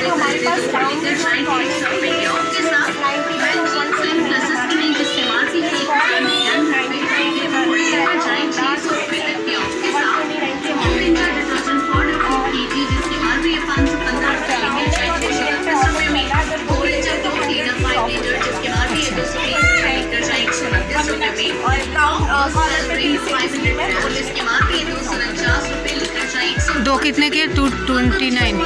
तो हमारे पास राउंड दो कितने के? टू ट्वेंटी नाइन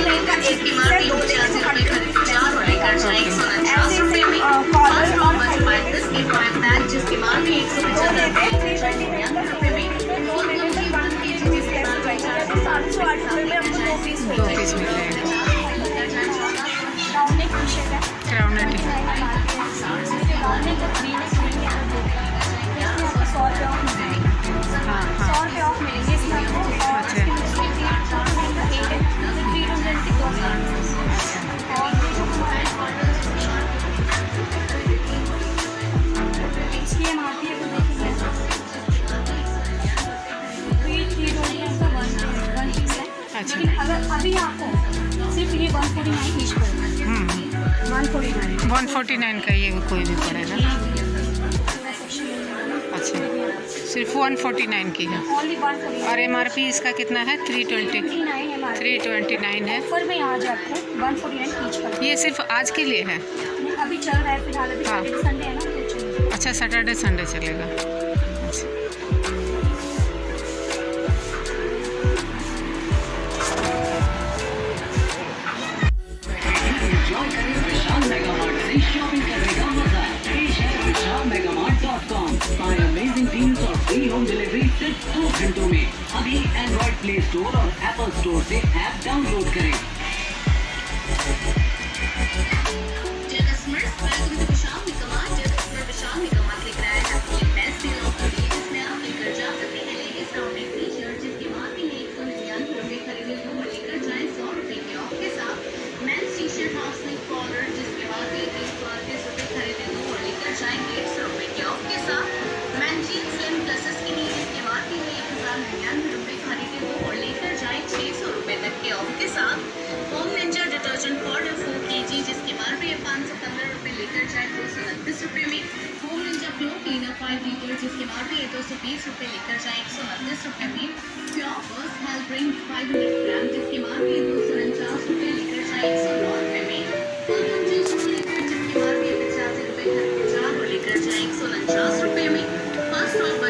अच्छा। अगर अभी आपको सिर्फ़ ये one forty nine one forty nine one forty nine का ये कोई भी पड़ेगा। अच्छा। सिर्फ़ वन फोर्टी नाइन की है। और एम आर पी इसका कितना है? Three twenty three twenty nine है। ऑफ़र में आज आपको वन फोर्टी नाइन ये सिर्फ़ आज के लिए है? अभी चल रहा है फ़िलहाल अभी हाँ। संडे है ना तो अच्छा सैटरडे संडे चलेगा। घंटों में अभी एंड्रॉइड प्ले स्टोर और एप्पल स्टोर से ऐप डाउनलोड करें। निन्यानवे रुपये खरीदे वो लेकर जाएँ छः सौ रुपये तक के ऑफ़ के साथ। Home ninja detergent powder four K G जिसकी मार रही है पाँच सौ पंद्रह रुपये लेकर जाए दो सौ उनतीस रुपये में। Home ninja floor cleaner five litre जिसकी मार रही है दो सौ बीस रुपये लेकर जाए एक सौ उनतीस रुपये में। Pure burst health drink five hundred gram जिसकी मार रही है दो सौ उनचास रुपये लेकर जाए एक सौ नौ रुपये में। फुल जूस टू जिसकी मार रही है पचासी रुपये खरीदे चार वो लेकर जाए एक सौ उनचास रुपये में। फ़र्स्ट ऑफ़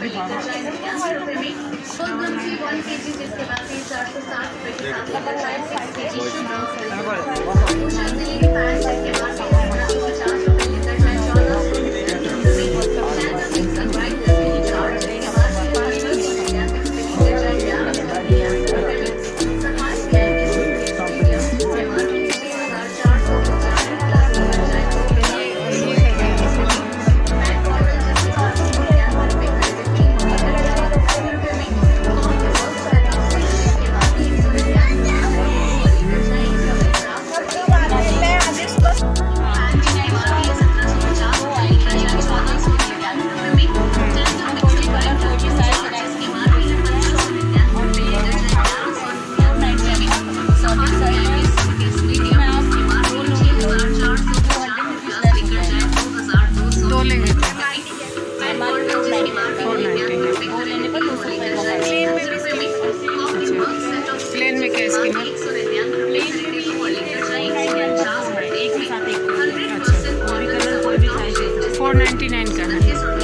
पे खाना चार रुपये में सोनगंजी वन के जी जिसके बाद चार सौ साठ रुपये के साथ फोर नाइन्टी नाइन का है।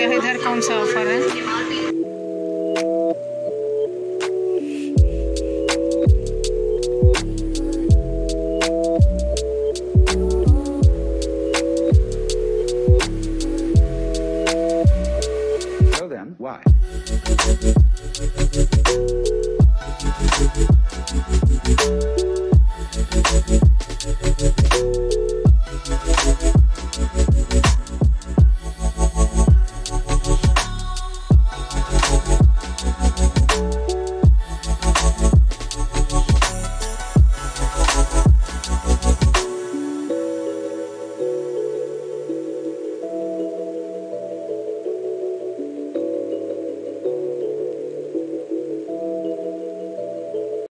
बताइए इधर कौन सा ऑफर है Why?